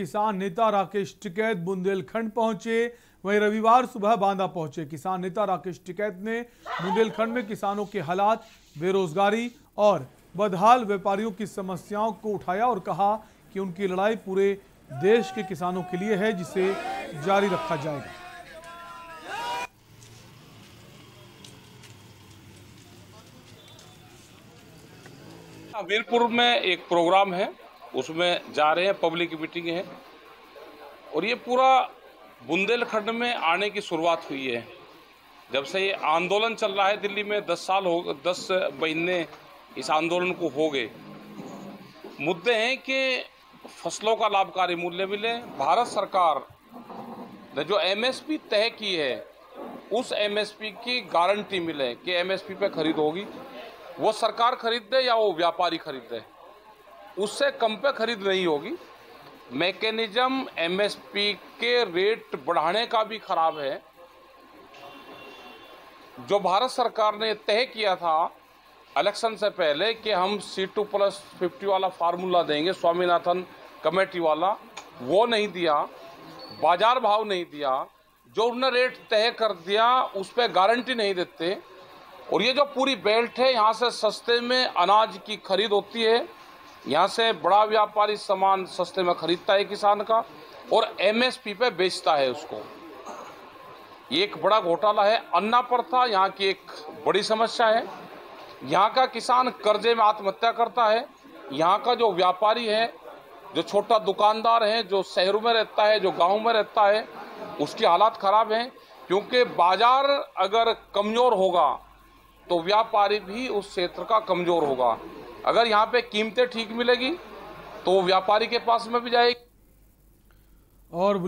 किसान नेता राकेश टिकैत बुंदेलखंड पहुँचे। वहीं रविवार सुबह बांदा पहुँचे। किसान नेता राकेश टिकैत ने बुंदेलखंड में किसानों के हालात, बेरोजगारी और बदहाल व्यापारियों की समस्याओं को उठाया और कहा कि उनकी लड़ाई पूरे देश के किसानों के लिए है, जिसे जारी रखा जाएगा। वीरपुर में एक प्रोग्राम है। उसमें जा रहे हैं, पब्लिक मीटिंग है। और ये पूरा बुंदेलखंड में आने की शुरुआत हुई है। जब से ये आंदोलन चल रहा है दिल्ली में, दस साल हो, दस महीने इस आंदोलन को हो गए। मुद्दे हैं कि फ़सलों का लाभकारी मूल्य मिले। भारत सरकार ने जो एमएसपी तय की है, उस एमएसपी की गारंटी मिले कि एमएसपी पे खरीद होगी। वो सरकार खरीद दे या वो व्यापारी खरीद? दे उससे कम पे खरीद नहीं होगी। मैकेनिज्म एमएसपी के रेट बढ़ाने का भी खराब है। जो भारत सरकार ने तय किया था इलेक्शन से पहले कि हम सी टू प्लस फिफ्टी वाला फार्मूला देंगे, स्वामीनाथन कमेटी वाला, वो नहीं दिया, बाज़ार भाव नहीं दिया। जो उन्होंने रेट तय कर दिया, उस पर गारंटी नहीं देते। और ये जो पूरी बेल्ट है, यहाँ से सस्ते में अनाज की खरीद होती है। यहाँ से बड़ा व्यापारी सामान सस्ते में खरीदता है किसान का और एमएसपी पे बेचता है उसको। ये एक बड़ा घोटाला है। अन्ना प्रथा यहाँ की एक बड़ी समस्या है। यहाँ का किसान कर्जे में आत्महत्या करता है। यहाँ का जो व्यापारी है, जो छोटा दुकानदार है, जो शहरों में रहता है, जो गाँव में रहता है, उसकी हालात खराब है। क्योंकि बाज़ार अगर कमज़ोर होगा तो व्यापारी भी उस क्षेत्र का कमज़ोर होगा। अगर यहाँ पे कीमतें ठीक मिलेगी तो व्यापारी के पास में भी जाएगी। और